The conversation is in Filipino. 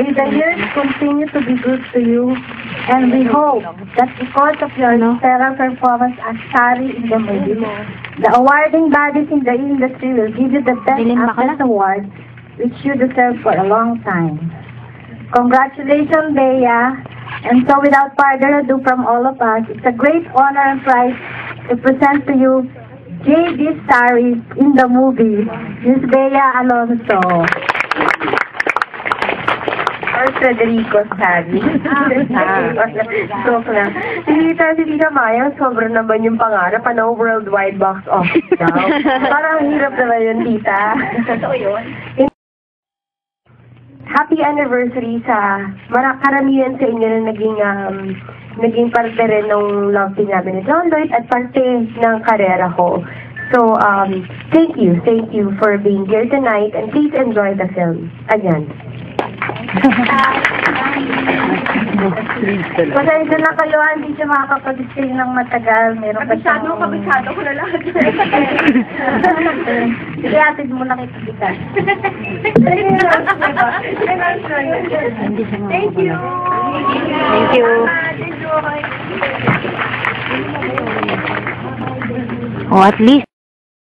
May the years continue to be good to you, and we hope that because of your stellar performance as Sari in the movie, the awarding bodies in the industry will give you the Best Actress Award, which you deserve for a long time. Congratulations, Bea. And so without further ado from all of us, it's a great honor and pride to present to you J.D. Sari in the movie, Miss Bea Alonso. Or Federico Sari. Joke lang. Si Tita, si Tita Maya, sobrang naman yung pangarap. Ano, worldwide box office daw. Parang hirap naman yun, Tita. Totoo yun. Happy anniversary sa mara karamihan sa inyo na naging um, naging parte rin ng love team namin ni John Lloyd at parte ng karera ko. So, um, thank you, thank you for being here tonight and please enjoy the film. Again. Pasensya na kayo, hindi siya makakapag-stay ng matagal. Meron pa siyang... kabisado ko na lahat. Sige, atid mo lang ito bigas. Thank you. Thank you. Oh, at least